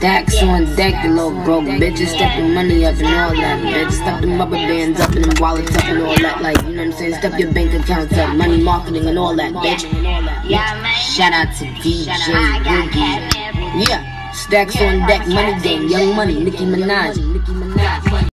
Stacks on deck, the little broke bitches. stepping money up and all that, bitch. Step them rubber bands up and them wallets up and all that. Like, you know what I'm saying? Step your bank accounts up, money marketing and all that, bitch. Shout out to DJ Boogie. Yeah. Stacks on deck, money game, young money, Nicki Minaj.